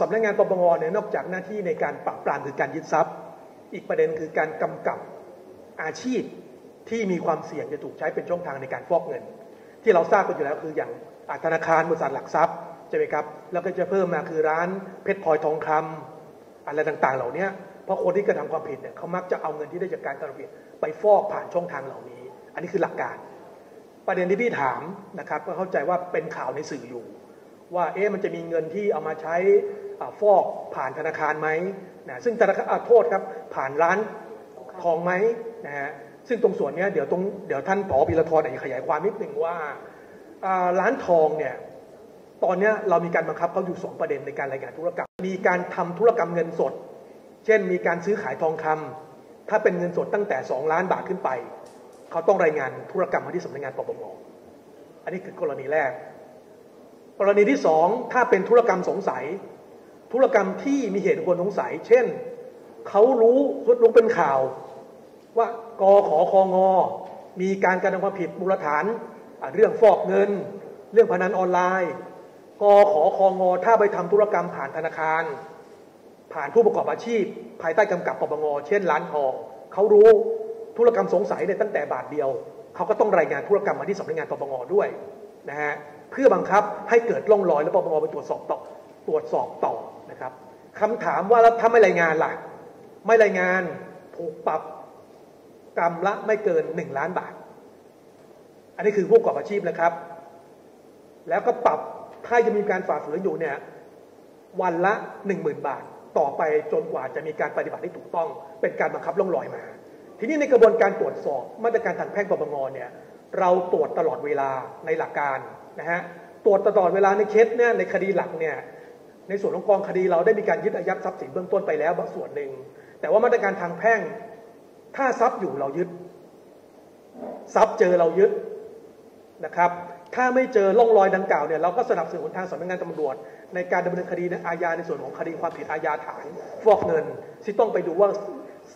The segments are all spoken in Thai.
สำนักงานปปงเนี่ยนอกจากหน้าที่ในการปราบปรามคือการยึดทรัพย์ อีกประเด็นคือการกำกับอาชีพที่มีความเสี่ยงจะถูกใช้เป็นช่องทางในการฟอกเงิน ที่เราทราบกันอยู่แล้วคืออย่างธนาคารบริษัทหลักทรัพย์ใช่ไหมครับแล้วก็จะเพิ่มมาคือร้านเพชรพลอยทองคำอะไรต่างๆ เหล่านี้เพราะคนที่กระทำความผิดเนี่ยเขามักจะเอาเงินที่ได้จากการกระทำผิดไปฟอกผ่านช่องทางเหล่านี้ อันนี้คือหลักการ ประเด็นที่พี่ถามนะครับก็เข้าใจว่าเป็นข่าวในสื่ออยู่ ว่าเอ๊ะมันจะมีเงินที่เอามาใช้ ฟอกผ่านธนาคารไหมนะซึ่งธนาคารโทษครับผ่านร้านทองไหมนะฮะซึ่งตรงส่วนนี้เดี๋ยวตรงเดี๋ยวท่านผอพิรทรอาจจะขยายความนิดหนึ่งว่าร้านทองเนี่ยตอนนี้เรามีการบังคับเขาอยู่สองประเด็นในการรายงานธุรกรรม มีการทำธุรกรรมเงินสด เช่น มีการซื้อขายทองคำถ้าเป็นเงินสดตั้งแต่ 2 ล้านบาทขึ้นไป เขาต้องรายงานธุรกรรมมาที่สำนักงานปปงอันนี้คือกรณีแรก กรณีที่สองถ้าเป็นธุรกรรมสงสัย ธุรกรรมที่มีเหตุควรสงสัย เช่น เขารู้รู้เป็นข่าว ว่ากขอคองอ มีการกระทำความผิดมูลฐาน เรื่องฟอกเงิน เรื่องพนันออนไลน์กขอคองอ ถ้าไปทำธุรกรรมผ่านธนาคาร ผ่านผู้ประกอบอาชีพ ภายใต้กำกับปปงเช่น ร้านทองเขารู้ธุรกรรมสงสัยในตั้งแต่บาทเดียว เขาก็ต้องรายงานธุรกรรมมาที่สำนักงานปปงด้วยนะฮะเพื่อบังคับให้เกิดร่องรอยแล้วปปงไปตรวจสอบต่อตรวจสอบต่อ นะครับคำถามว่าแล้วถ้าไม่รายงานล่ะ ไม่รายงานถูกปรับกรรมละไม่เกินหนึ่งล้านบาท อันนี้คือผู้ประกอบอาชีพนะครับ แล้วก็ปรับถ้าจะมีการฝ่าฝืนอยู่เนี่ยวันละหนึ่งหมื่นบาท ต่อไปจนกว่าจะมีการปฏิบัติที่ถูกต้อง เป็นการบังคับล่องลอยมา ทีนี้ในกระบวนการตรวจสอบมาตรการทางแพ่งปปงเนี่ยเราตรวจตลอดเวลาในหลักการนะฮะตรวจตลอดเวลาในเคสเนี่ยในคดีหลักเนี่ย ในส่วนของกองคดีเราได้มีการยึดอายัดทรัพย์สินเบื้องต้นไปแล้วบางส่วนหนึ่ง แต่ว่ามาตรการทางแพ่ง ถ้าทรัพย์อยู่เรายึด ทรัพย์เจอเรายึดนะครับ ถ้าไม่เจอล่องรอยดังกล่าวเนี่ยเราก็สนับสนุนทางสำนักงานตำรวจ ในการดำเนินคดีในอาญาในส่วนของคดีความผิดอาญาฐานฟอกเงินที่ต้องไปดูว่า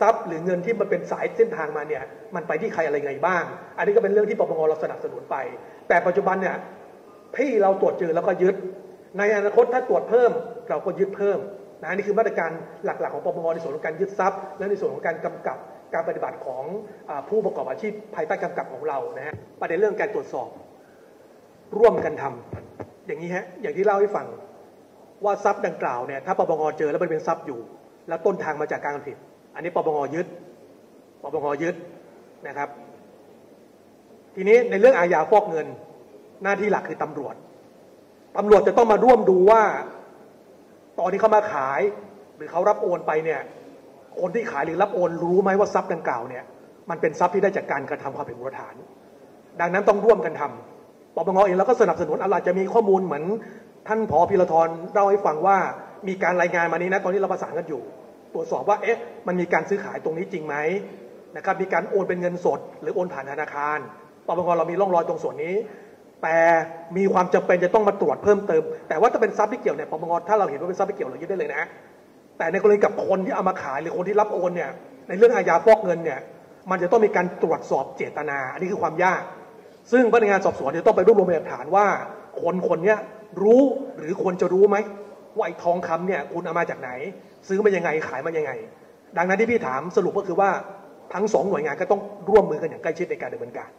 ทรัพย์หรือเงินที่มันเป็นสายเส้นทางมาเนี่ยมันไปที่ใครอะไรไงบ้าง อันนี้ก็เป็นเรื่องที่ปปงเราสนับสนุนไป แต่ปัจจุบันเนี่ยที่เราตรวจเจอแล้วก็ยึด ในอนาคตถ้าตรวจเพิ่มเราก็ยึดเพิ่มนะนี่คือมาตรการหลักๆของปปงในส่วนของการยึดทรัพย์ และในส่วนของการกำกับการปฏิบัติของอผู้ประกอบอาชีพภายใต้กำกับของเรานะฮะประเด็นเรื่องการตรวจสอบ ร่วมกันทำอย่างนี้ฮะอย่างที่เล่าให้ฟังว่าทรัพย์ดังกล่าวเนี่ยถ้าปปงเจอแล้วมันเป็นทรัพย์อยู่ แล้วต้นทางมาจากการผิด อันนี้ปปงยึดปปงยึดนะครับ ทีนี้ในเรื่องอาญาฟอกเงิน หน้าที่หลักคือตำรวจ ตำรวจจะต้องมาร่วมดูว่า ตอนที่เขามาขาย หรือเขารับโอนไปเนี่ย คนที่ขายหรือรับโอนรู้ไหมว่าทรัพย์ดังกล่าวเนี่ย มันเป็นทรัพย์ที่ได้จากการกระทำความผิดมูลฐาน ดังนั้นต้องร่วมกันทำปปงเองเราก็สนับสนุนอะไรจะมีข้อมูลเหมือน ท่านผอพิรทรเล่าให้ฟังว่ามีการรายงานมานี้นะตอนนี้เราประสานกันอยู่ ตรวจสอบว่าเอ๊ะมันมีการซื้อขายตรงนี้จริงไหมนะครับมีการโอนเป็นเงินสด หรือโอนผ่านธนาคารปปงเรามีร่องรอยตรงส่วนนี้ แต่มีความจำเป็นจะต้องมาตรวจเพิ่มเติม แต่ว่าถ้าเป็นทรัพย์ที่เกี่ยวเนี่ยปปงถ้าเราเห็นว่าเป็นทรัพย์ที่เกี่ยวเรายึดได้เลยนะ แต่ในกรณีกับคนที่เอามาขายหรือคนที่รับโอนเนี่ยในเรื่องอาญาฟอกเงินเนี่ยมันจะต้องมีการตรวจสอบเจตนา อันนี้คือความยาก ซึ่งพนักงานสอบสวนจะต้องไปรวบรวมพยานฐานว่า คนคนนี้รู้หรือควรจะรู้ไหมว่าไอ้ทองคำเนี่ยคุณเอามาจากไหน ซื้อมายังไงขายมายังไง ดังนั้นที่พี่ถามสรุปก็คือว่าทั้งสองหน่วยงานก็ต้องร่วมมือกันอย่างใกล้ชิดในการดำเนินการ